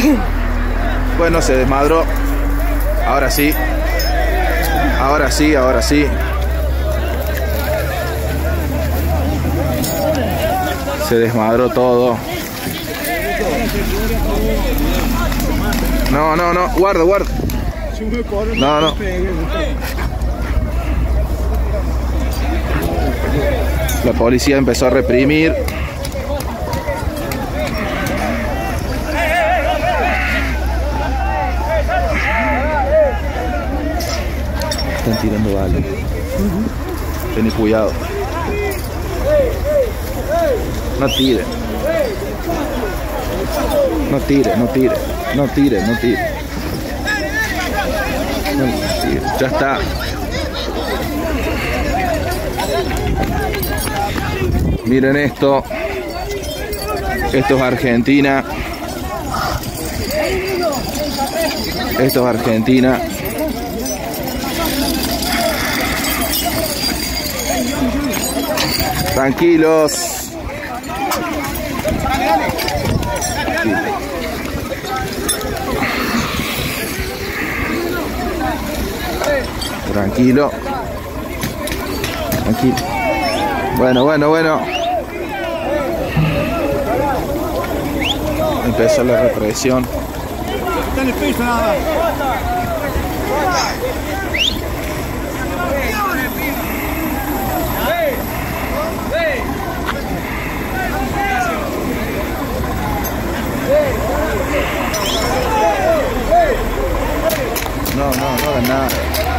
Bueno, se desmadró. Ahora sí. Ahora sí, ahora sí. Se desmadró todo. No, no, no. Guarda, guarda. No, no. La policía empezó a reprimir. Están tirando balas. Ten cuidado. No. No tire, no tire. No tire, no tire. No tire. Ya está. Miren esto. Esto es Argentina. Esto es Argentina. Tranquilos. Tranquilo. Tranquilo. Bueno, bueno, bueno. Empezó la represión. No, no hagan nada.